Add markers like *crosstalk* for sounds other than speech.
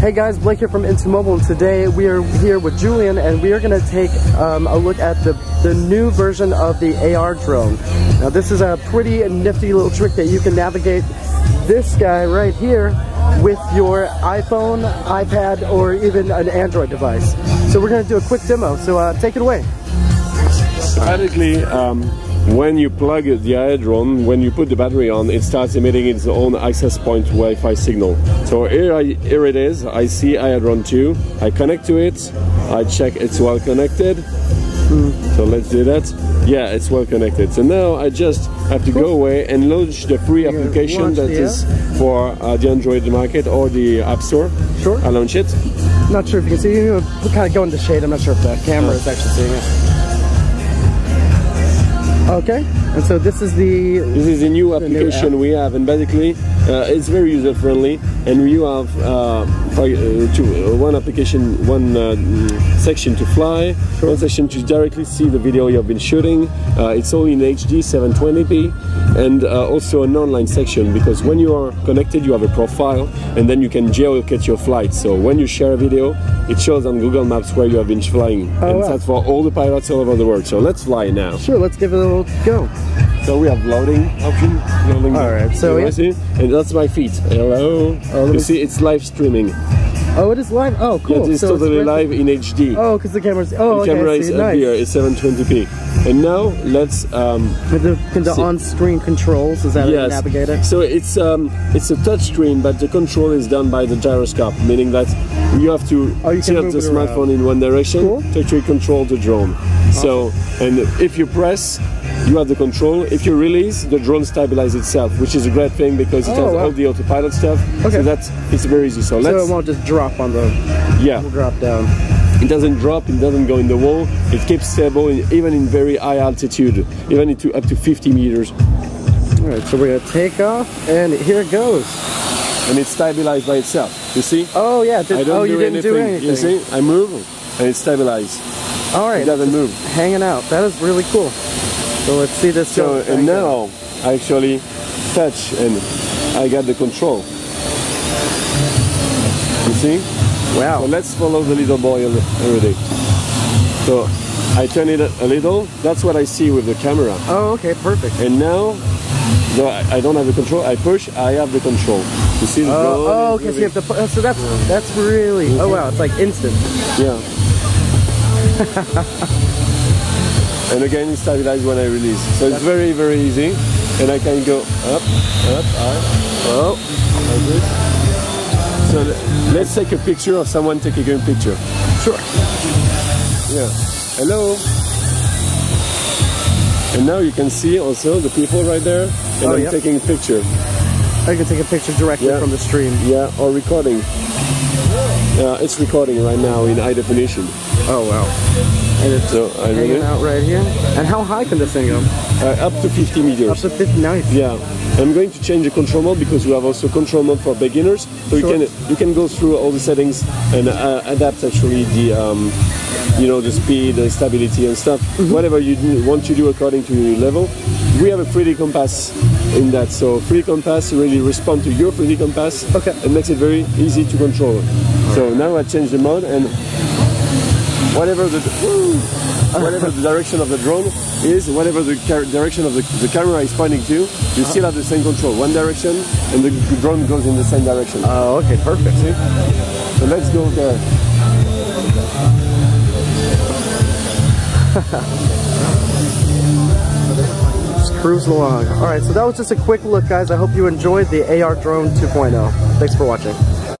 Hey guys, Blake here from Into Mobile, and today we are here with Julian, and we are going to take um, a look at the, the new version of the AR drone. Now this is a pretty nifty little trick that you can navigate this guy right here with your iPhone, iPad, or even an Android device. So we're going to do a quick demo, so uh, take it away. Basically, um, when you plug the AR drone, when you put the battery on, it starts emitting its own access point Wi-Fi signal. So here, I, here it is. I see drone 2. I connect to it. I check it's well connected. So let's do that. Yeah, it's well connected. So now I just have to go away and launch the free application that is for uh, the Android market or the App Store. Sure. I launch it. Not sure if you can see. You kind of go in the shade. I'm not sure if the camera is actually seeing it. Okay, and so this is the... This is a new application we have, and basically it's very user friendly, and you have uh, uh uh, one application, one uh, section to fly, one section to directly see the video you have been shooting. Uh, it's all in HD 720p, and also an online section because when you are connected, you have a profile, and then you can geolocate your flight. So when you share a video, it shows on Google Maps where you have been flying, oh, and wow. that's for all the pilots all over the world. So let's fly now. Sure, let's give it a little go. So we have loading option. Loading All right. So yeah. see, and that's my feet. Hello. Oh, you see, it's live streaming. Oh, it is live. Oh, cool. Yeah, it's so totally it's live in HD. Oh, because the camera's. Oh, the okay, camera is nice. up here. It's 720p. And now let's. Um, With the, the on-screen controls, is that yes. navigate it? So it's um, it's a touch screen, but the control is done by the gyroscope, meaning that you have to oh, you tilt the smartphone around. in one direction cool. to actually control the drone. Awesome. So, and if you press, you have the control. If you release, the drone stabilizes itself, which is a great thing because it oh, has wow. all the autopilot stuff. Okay. So that's it's very easy. So, let's, so it won't just drop on the yeah drop down. It doesn't drop, it doesn't go in the wall. It keeps stable in, even in very high altitude, even into up to 50 meters. All right, so we're gonna take off, and here it goes. And it's stabilized by itself. You see? Oh yeah. Did, I don't oh, do you didn't anything. do anything. You see? I move, and it's stabilized. All right. It doesn't move. Hanging out. That is really cool. So let's see this. So and now I actually touch and I got the control. You see? Wow. So let's follow the little boy already. So I turn it a little. That's what I see with the camera. Oh, okay, perfect. And now, though I don't have the control, I push. I have the control. You see the oh, oh, okay. So you have to. Oh, so that's that's really. Oh wow, it's like instant. Yeah. *laughs* and again it stabilized when I release. So it's very, very easy. And I can go up, up, up, oh, like this. So let's take a picture of someone taking a picture. Sure. Yeah. Hello. And now you can see also the people right there and oh, I'm yep. taking a picture. I can take a picture directly yeah. from the stream. Yeah, or recording. Yeah, it's recording right now in high definition. Oh wow. And it's so, hanging really? out right here. And how high can this thing go? Uh, up to 50 meters. Up to 50, nice. Yeah. I'm going to change the control mode because we have also control mode for beginners. So sure. you can you can go through all the settings and uh, adapt actually the um, you know the speed, the stability and stuff. Mm -hmm. Whatever you do, want to do according to your level. We have a 3D compass in that. So 3D compass really respond to your 3D compass. Okay. It makes it very easy to control. So now I change the mode and whatever the whatever the direction of the drone is, whatever the direction of the, the camera is pointing to, you uh-huh. still have the same control. One direction, and the drone goes in the same direction. Oh, okay, perfect. See? So let's go there. *laughs* All right, so that was just a quick look, guys. I hope you enjoyed the AR Drone 2.0. Thanks for watching.